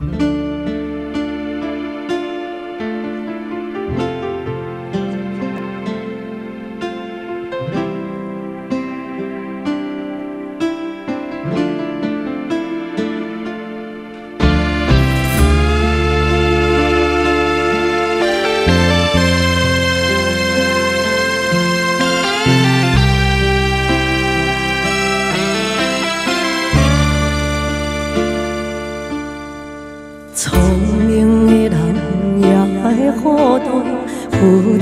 Mm-hmm.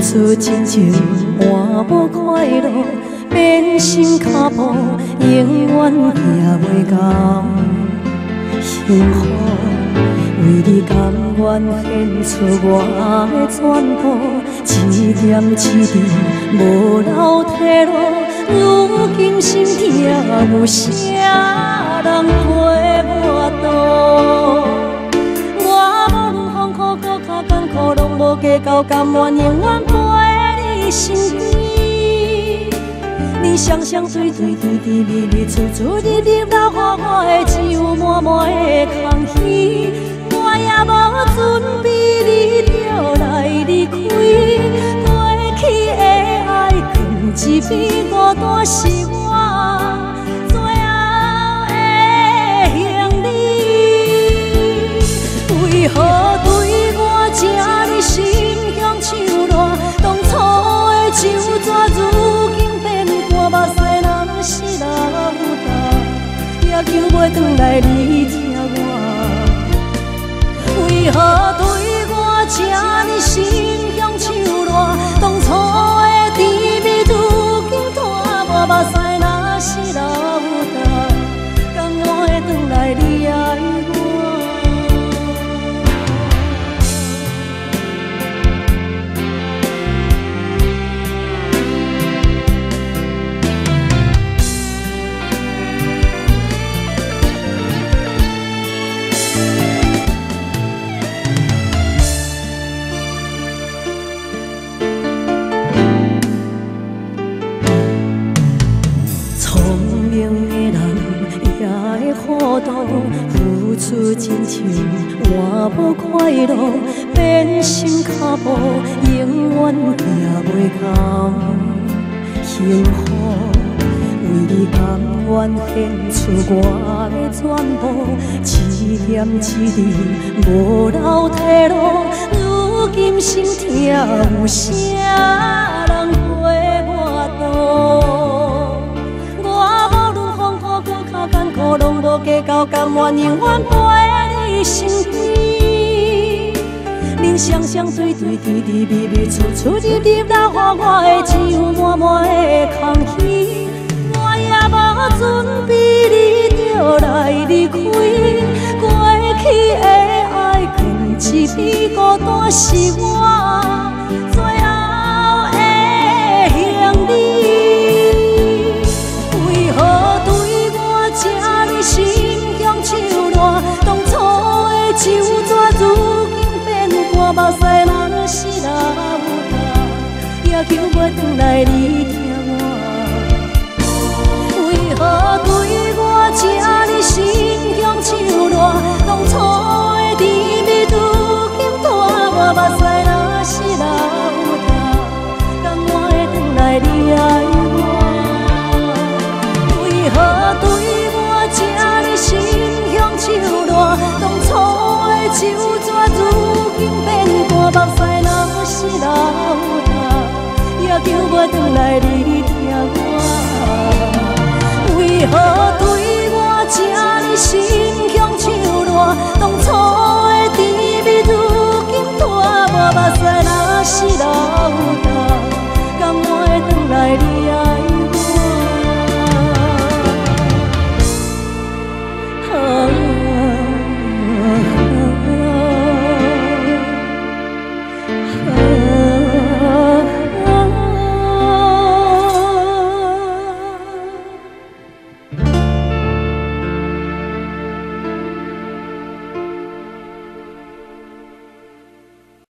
出真情换无快乐，变心脚步永远行袂到幸福。为你甘愿献出我的全部，一点一滴无留退路。如今心痛，有啥人陪我渡？我无论风苦搁较艰苦，拢无计较，甘愿永远陪你身边。你双双对对，甜甜蜜蜜，处处日日流花花的，只有满满的空虚。我也无准备，你就来离开。过去的爱，藏一边，孤单是来理解我。为何付出真情换无快乐，变心脚步永远行袂到幸福。为你甘愿献出我的全部，一点一滴无留退路。如今心痛，有啥甘愿永远陪你身边。恁双双对对，甜甜蜜蜜，处处日日流花花的，只有满满的空虚。我也无准备，你就来离开。过去的爱，藏一边，孤单是我。旧干，也救袂回来你疼我。为何对我这呢心向手软？当初的甜蜜如今断，我目屎若是流干，甘愿会回来你爱我？为何对我这呢心向手软？当初旧纸如今变干，目屎若是流叫我回来，你疼我，为何对？